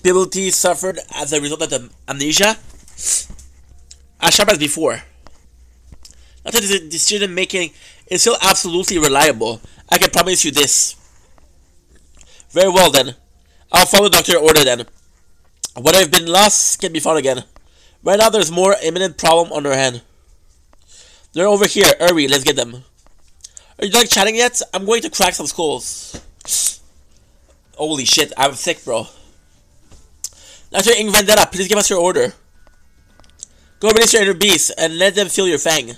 ability suffered as a result of the amnesia? As sharp as before. Not that the decision making is still absolutely reliable. I can promise you this. Very well then. I'll follow Doctor Order then. What I've been lost can be found again. Right now there's more imminent problem on our hand. They're over here. Hurry, let's get them. Are you done chatting yet? I'm going to crack some skulls. Holy shit, I'm sick, bro. Dr. Ink Vendetta, please give us your order. Go release your inner beast and let them feel your fang.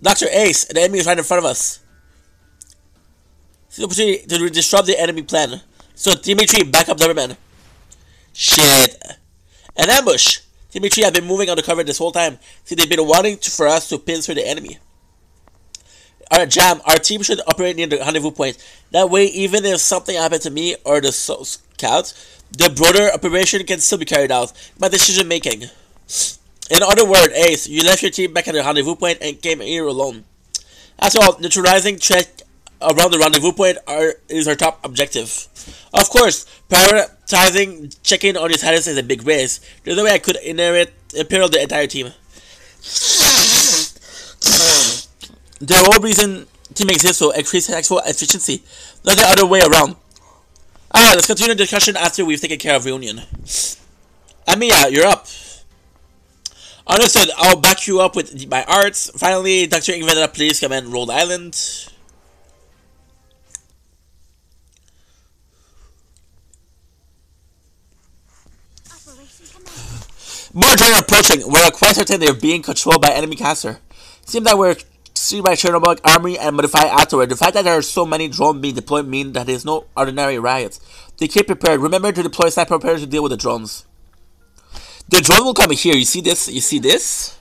Dr. Ace, the enemy is right in front of us. See the opportunity to disrupt the enemy plan. So, Dimitri, back up Doberman. Shit. An ambush. Dimitri have been moving undercover this whole time. See, they've been wanting to, for us to pincer the enemy. Alright, Jam, our team should operate near the rendezvous point. That way, even if something happened to me or the scouts, the broader operation can still be carried out. My decision making. In other words, Ace, you left your team back at the rendezvous point and came here alone. After all, neutralizing threat around the rendezvous point are, is our top objective. Of course, prioritizing checking on your status is a big risk. There's no way I could inherit imperil the entire team. The whole reason team exists to increase actual efficiency, not the other way around. Ah, let's continue the discussion after we've taken care of Reunion. Amiya, you're up. Understood. I'll back you up with my arts. Finally, Dr. Ink Vendetta, please come in Rhode Island. More approaching. We're quite certain they're being controlled by enemy caster. Seems that we're seen by Chernobog army and modified afterward. The fact that there are so many drones being deployed means that it's no ordinary riot. They keep prepared. Remember to deploy sniper prepared to deal with the drones. The drone will come here. You see this? You see this?